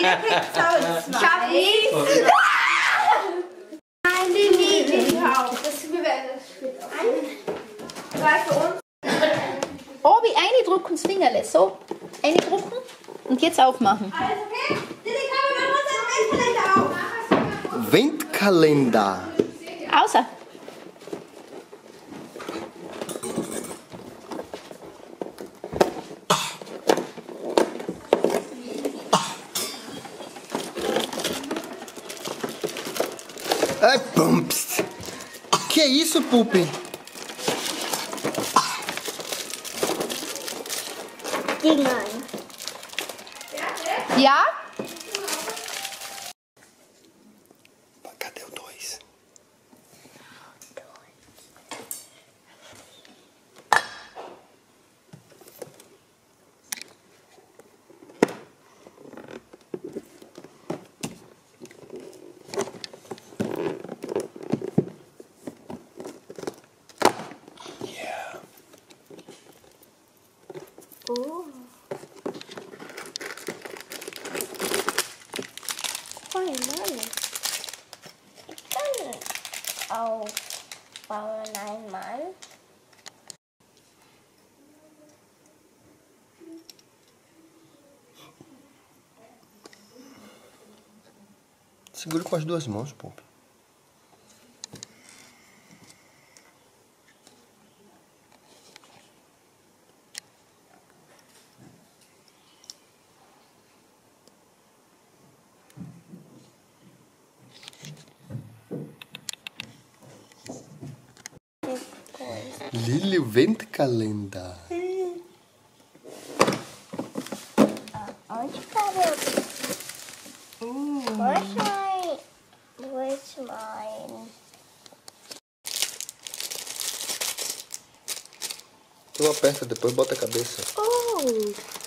Ich hab nichts. Nein, die Liebe. Das wir werden das später. Zwei für uns. Obi, eine drücken das Fingerle. So, eine drücken und jetzt aufmachen. Alles okay? Kann man mal unseren Windkalender auf? Windkalender. Außer. Ai, pumps. Que é isso, Pupi? Dingern. Ja? Oi, mano. Ich kann aufbauen einmal. Segura com as duas mãos, Pupi. Lili, o Windkalender. Onde parou? Where's my... Where's mine? Tu aperta, depois bota a cabeça. Oh!